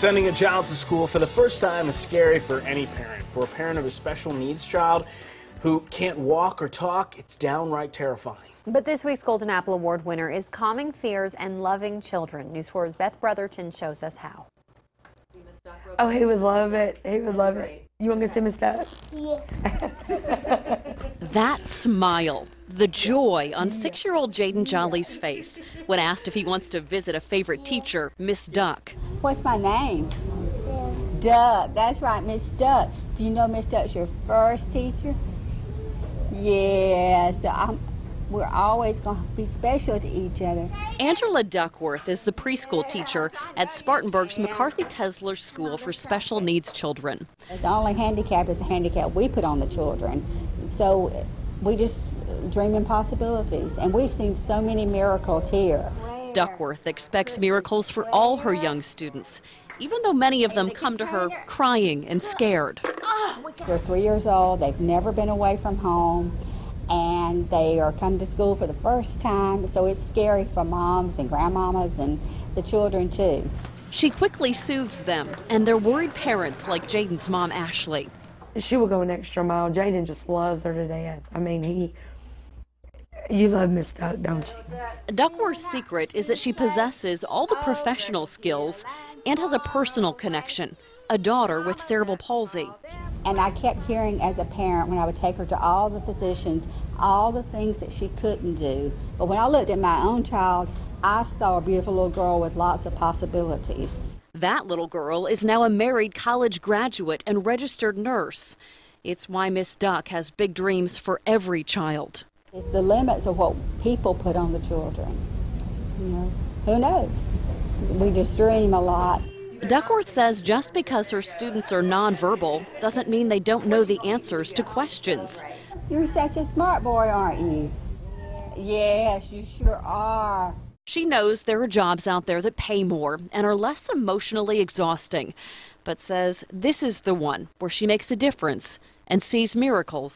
Sending a child to school for the first time is scary for any parent. For a parent of a special needs child who can't walk or talk, it's downright terrifying. But this week's Golden Apple Award winner is calming fears and loving children. News 4's Beth Brotherton shows us how. Oh, he would love it. He would love it. You want to go see Miss Duck? That smile, the joy on six-year-old Jaden Jolly's face when asked if he wants to visit a favorite teacher, Miss Duck. What's my name? Duck. That's right, Miss Duck. Do you know Miss Duck's your first teacher? Yes. I'm, we're always going to be special to each other. Angela Duckworth is the preschool teacher at Spartanburg's McCarthy Teszler School for Special Needs Children. The only handicap is the handicap we put on the children. So we just dream in possibilities. And we've seen so many miracles here. Duckworth expects miracles for all her young students, even though many of them come to her crying and scared. They're three years old. They've never been away from home. And they are coming to school for the first time. So it's scary for moms and grandmamas and the children, too. She quickly soothes them and their worried parents like Jaden's mom, Ashley. She will go an extra mile. Jaden just loves her to death. I mean, he. You love Miss Duck, don't you? Duckworth's secret is that she possesses all the professional skills and has a personal connection, a daughter with cerebral palsy. And I kept hearing as a parent when I would take her to all the physicians, all the things that she couldn't do. But when I looked at my own child, I saw a beautiful little girl with lots of possibilities. That little girl is now a married college graduate and registered nurse. It's why Miss Duck has big dreams for every child. It's the limits of what people put on the children. You know, who knows? We just dream a lot. Duckworth says just because her students are nonverbal doesn't mean they don't know the answers to questions. You're such a smart boy, aren't you? Yes, you sure are. She knows there are jobs out there that pay more and are less emotionally exhausting, but says this is the one where she makes a difference and sees miracles